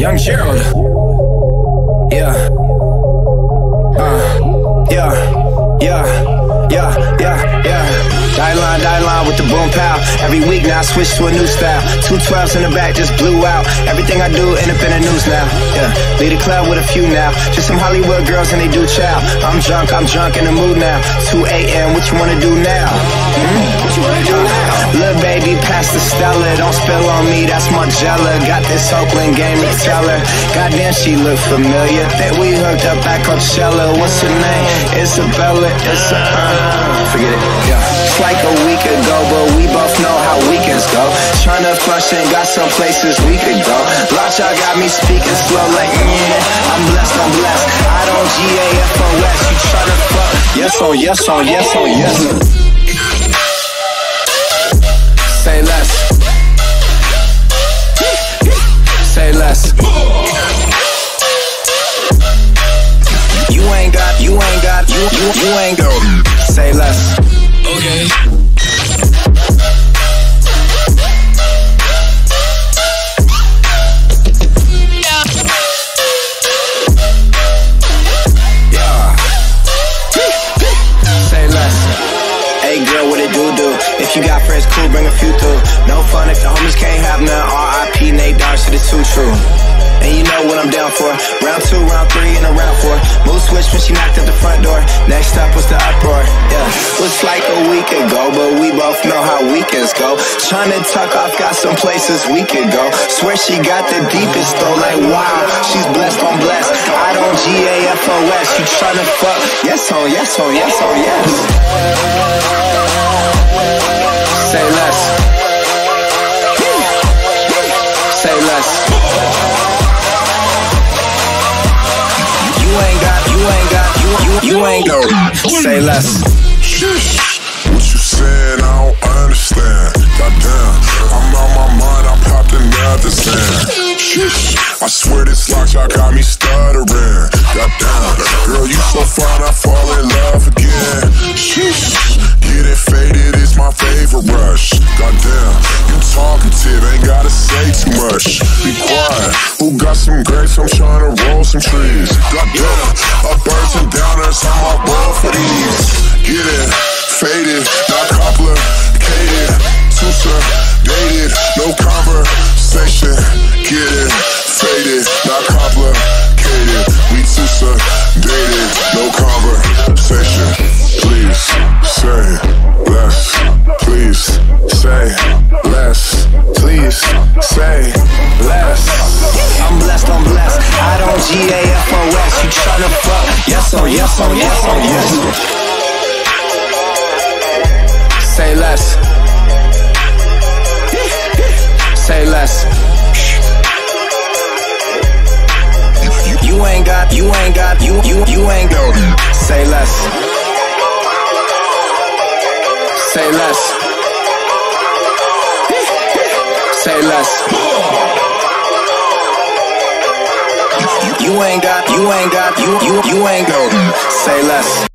Young Gerald. Yeah. Uh. Yeah. Yeah. Yeah. Yeah. Yeah. Dillon, Dillon with the boom pow. Every week now I switch to a new style. Two twelves in the back just blew out. Everything I do end up in the news now. Yeah, lead a club with a few now. Just some Hollywood girls and they do chow. I'm drunk, I'm drunk in the mood now. 2 a.m. What you wanna do now? Hmm? What you wanna do now? Little baby, pass the Stella. Don't spill on me, that's Margiela. Got this Oakland game to tell her. Goddamn, she look familiar. Think we hooked up at Coachella. What's her name? Isabella. It's a uh, forget it. Yeah It's like a week ago, but we both know how weekends go. Tryna flush and got some places we could go. Watch, y'all got me speaking slow, like, yeah, I'm blessed, I'm blessed. I don't G-A-F-O-S, you tryna fuck. Yes on, yes on, yes on, yes. Say less. Say less. You ain't got, you ain't got, you, you, you ain't go. Say less. Okay. If you got friends, cool, bring a few through. No fun if the homies can't have none. R.I.P. Nate Dogg, shit is too true. And you know what I'm down for. Round two, round three, and a round four. Mood switch when she knocked at the front door. Next up was the uproar. Yeah, was like a week ago, but we both know how weekends go. Trying to tuck off, got some places we could go. Swear she got the deepest though, like wow, she's blessed on blessed. I don't G A F O S. You trying to fuck? Yes on, yes on, yes on, yes. You, you, you ain't go. Say less. What you saying? I don't understand. Goddamn, I'm out my mind. I popped another Zan. I swear this lockshot got me stuttering. Goddamn, girl, you so fine, I fall in love again. Getting faded is my favorite rush. Goddamn, you talkative, ain't gotta say too much. Be quiet. Who got some grapes? I'm trying to roll some trees. Goddamn, up birds and downers, A F O S. You tryna fuck? Yes on, yes on, yes on, yes. Say less. Say less. You ain't got, you ain't got, you, you, you ain't go. Say less. Say less. Say less. You ain't got, you ain't got, you, you, you ain't go. Say less.